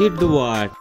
did what?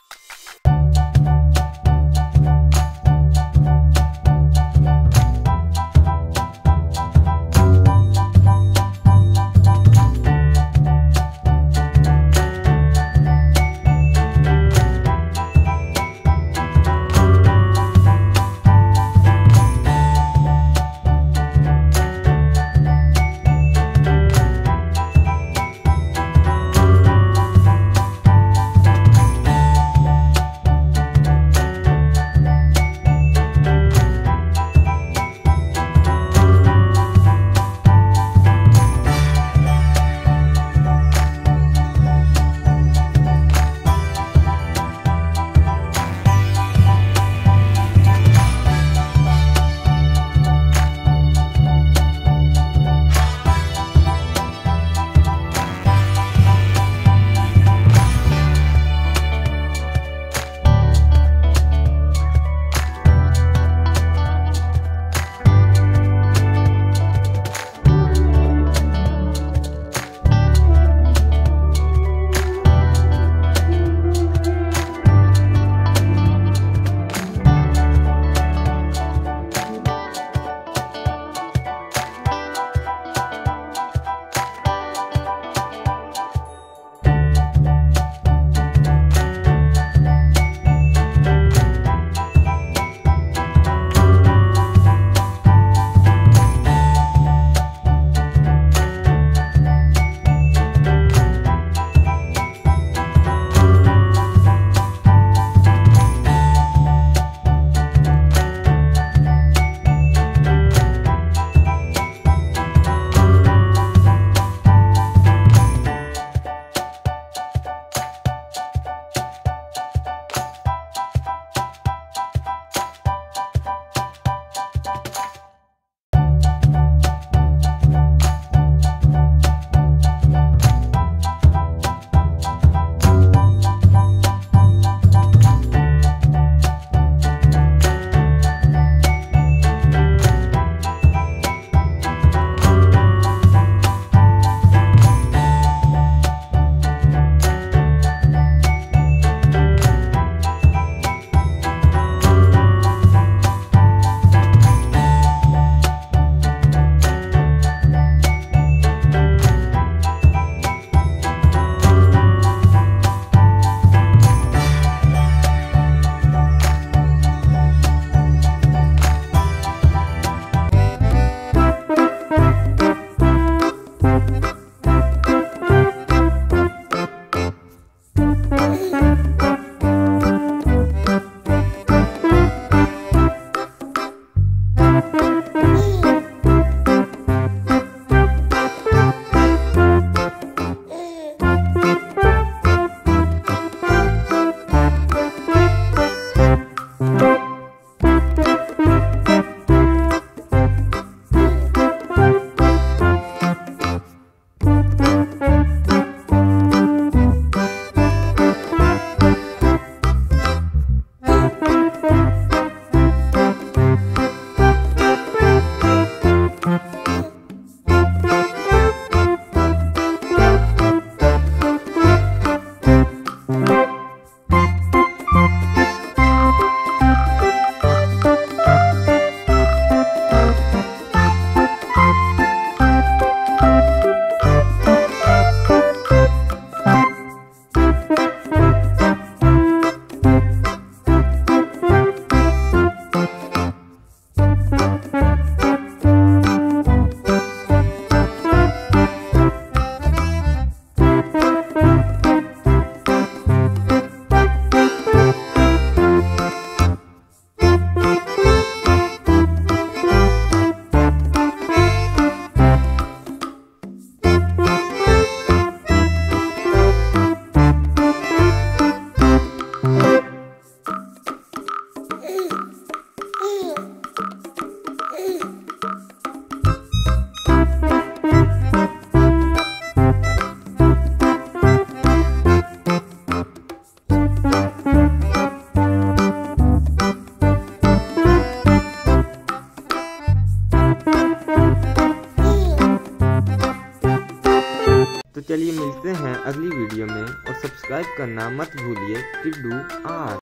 तो चलिए मिलते हैं अगली वीडियो में और सब्सक्राइब करना मत भूलिए टिड्डू आर।